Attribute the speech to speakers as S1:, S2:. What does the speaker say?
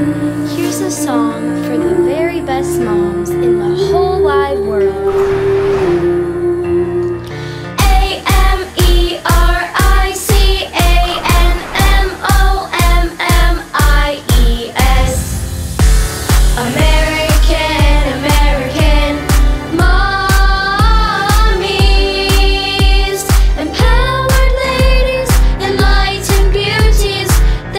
S1: Here's a song for the very best moms in the whole wide world. America.